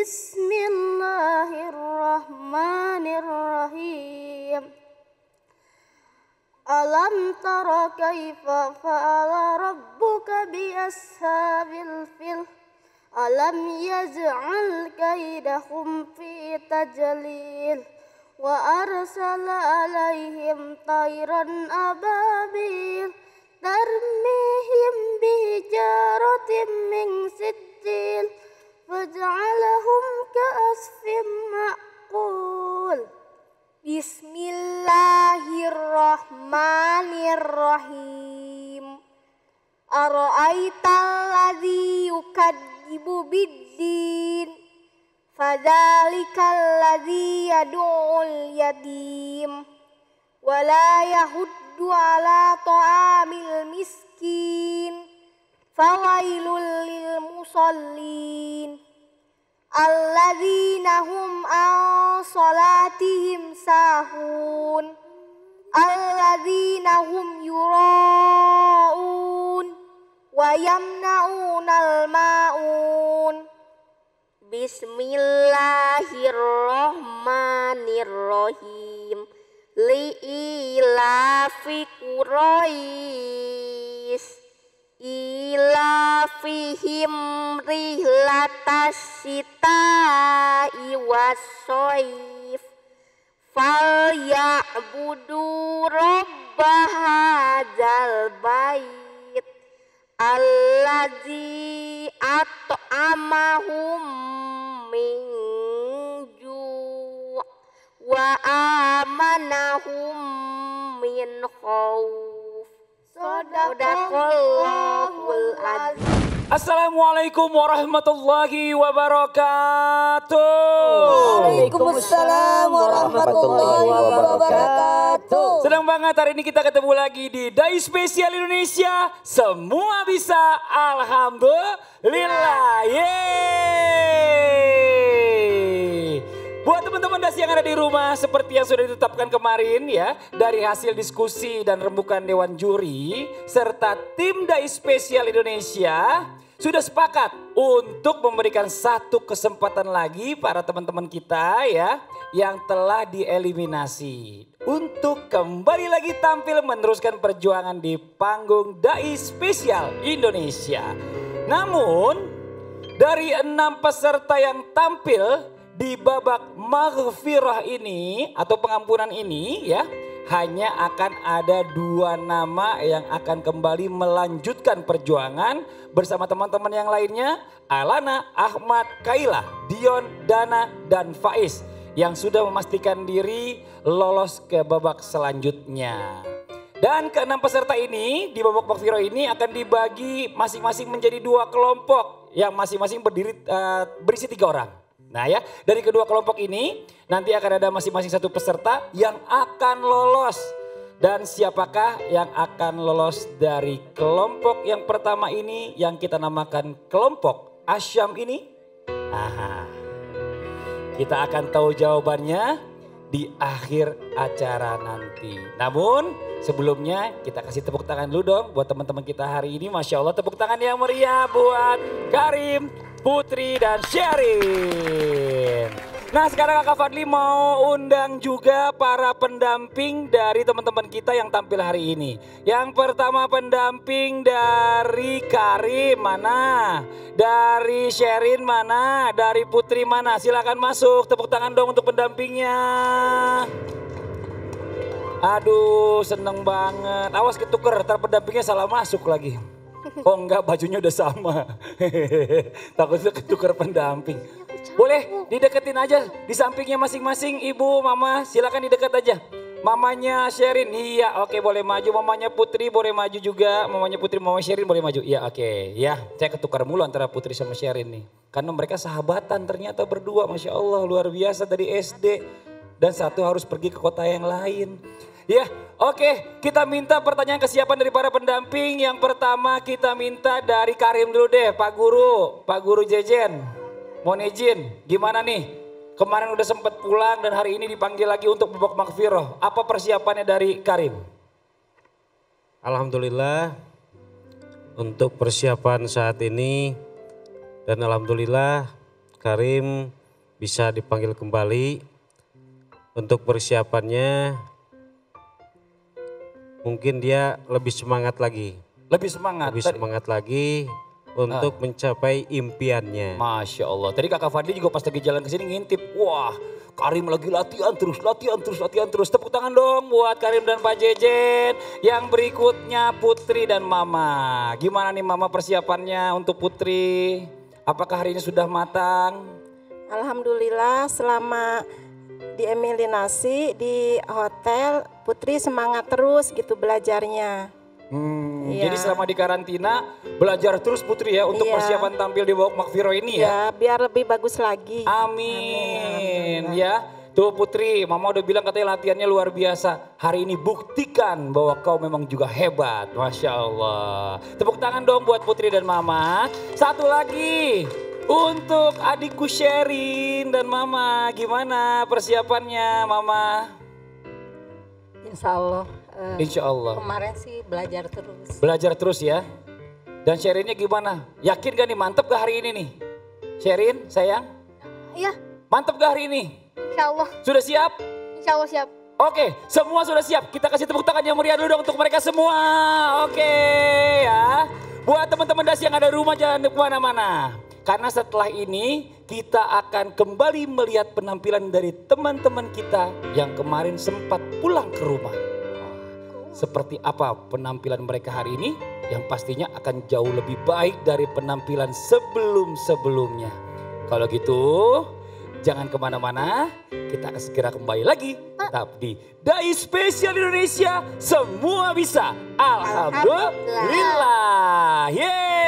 الله الرحمن الرحيم. ألم تر كيف فعل ربك بأصحاب الفيل ألم يجعل كيدهم في تجليل؟ وأرسل عليهم طيرا أبابيل ترميهم بحجارة من سجيل. فجعلهم كأسف مأكول Bismillahirrahmanirrahim Ara'aital ladzi yukadzibu biddin Fadzalikal ladzi yad'ul yatim Wala yahuddu ala ta'amil miskin Musallin Alladzina hum an salatihim sahun Alladzina hum yura'un Wa yamna'unal ma'un Bismillahirrahmanirrahim Li'ilafi Quraish Ilafihim rihlatas sita'i wassoif Fal ya'budu rabba hadzal bait. Allazi at'amahum min ju' wa amanahum min khauf Sadaqallahul azim Assalamualaikum warahmatullahi wabarakatuh. Waalaikumsalam warahmatullahi wabarakatuh. Senang banget hari ini kita ketemu lagi di Dai Spesial Indonesia. Semua bisa, alhamdulillah. Yeay. Buat teman-teman dasi yang ada di rumah seperti yang sudah ditetapkan kemarin ya dari hasil diskusi dan rembukan dewan juri serta tim Dai Spesial Indonesia sudah sepakat untuk memberikan satu kesempatan lagi para teman-teman kita ya yang telah dieliminasi untuk kembali lagi tampil meneruskan perjuangan di panggung Dai Spesial Indonesia. Namun dari enam peserta yang tampil di babak maghfirah ini atau pengampunan ini ya hanya akan ada dua nama yang akan kembali melanjutkan perjuangan bersama teman-teman yang lainnya Alana, Ahmad, Kaila, Dion, Dana, dan Faiz yang sudah memastikan diri lolos ke babak selanjutnya. Dan keenam peserta ini di babak maghfirah ini akan dibagi masing-masing menjadi dua kelompok yang masing-masing berdiri uh, berisi tiga orang. Nah ya, dari kedua kelompok ini nanti akan ada masing-masing satu peserta yang akan lolos. Dan siapakah yang akan lolos dari kelompok yang pertama ini yang kita namakan kelompok Asyam ini? Aha. Kita akan tahu jawabannya di akhir acara nanti. Namun sebelumnya kita kasih tepuk tangan dulu dong buat teman-teman kita hari ini. Masya Allah tepuk tangan yang meriah buat Karim, Putri dan Sherin. Nah sekarang Kakak Fadli mau undang juga para pendamping dari teman-teman kita yang tampil hari ini. Yang pertama pendamping dari Karim mana? Dari Sherin mana? Dari Putri mana? Silakan masuk tepuk tangan dong untuk pendampingnya. Aduh seneng banget. Awas ketuker, ntar pendampingnya salah masuk lagi. Oh enggak bajunya udah sama. Takutnya ketukar pendamping. Boleh dideketin aja di sampingnya masing-masing ibu, mama silakan didekat aja. Mamanya Sherin, iya oke boleh maju. Mamanya Putri boleh maju juga. Mamanya Putri, mamanya Sherin boleh maju. Iya oke ya saya ketukar mulu antara Putri sama Sherin nih. Karena mereka sahabatan ternyata berdua Masya Allah luar biasa dari SD. Dan satu harus pergi ke kota yang lain. Ya, oke. Kita minta pertanyaan kesiapan dari para pendamping. Yang pertama kita minta dari Karim dulu deh, Pak Guru, Pak Guru Jejen. Mohon izin, gimana nih? Kemarin udah sempat pulang dan hari ini dipanggil lagi untuk babak makfiroh. Apa persiapannya dari Karim? Alhamdulillah untuk persiapan saat ini dan Alhamdulillah Karim bisa dipanggil kembali untuk persiapannya mungkin dia lebih semangat lagi, Lebih semangat. lebih Tadi- semangat lagi untuk mencapai impiannya. Masya Allah. Tadi kakak Fadli juga pas lagi jalan ke sini ngintip. Wah Karim lagi latihan terus, latihan terus, latihan terus. Tepuk tangan dong buat Karim dan Pak Jejen. Yang berikutnya Putri dan Mama. Gimana nih Mama persiapannya untuk Putri? Apakah hari ini sudah matang? Alhamdulillah selama diemilinasi di hotel Putri semangat terus gitu belajarnya. Hmm, Iya. Jadi selama di karantina belajar terus Putri ya untuk Iya. persiapan tampil di Wok Makfiro ini ya. Ya biar lebih bagus lagi. Amin ya. Tuh Putri, Mama udah bilang katanya latihannya luar biasa. Hari ini buktikan bahwa kau memang juga hebat. Masya Allah. Tepuk tangan dong buat Putri dan Mama. Satu lagi untuk adikku Sherin dan Mama. Gimana persiapannya Mama? Insya Allah. eh, Insya Allah. kemarin sih belajar terus. Belajar terus ya. Dan Sherinnya gimana? Yakin gak nih mantep gak hari ini nih? Sherin sayang, Ya, mantep gak hari ini? insya Allah. Sudah siap? Insya Allah siap. Oke, semua sudah siap. Kita kasih tepuk tangan yang meriah dulu dong untuk mereka semua. Oke ya. Buat teman-teman dasi yang ada di rumah jangan ke mana-mana. Karena setelah ini kita akan kembali melihat penampilan dari teman-teman kita yang kemarin sempat pulang ke rumah. Seperti apa penampilan mereka hari ini? Yang pastinya akan jauh lebih baik dari penampilan sebelum-sebelumnya. Kalau gitu, jangan ke mana-mana. Kita akan segera kembali lagi. Tetap di Dai Spesial Indonesia, semua bisa. Alhamdulillah. Yeay.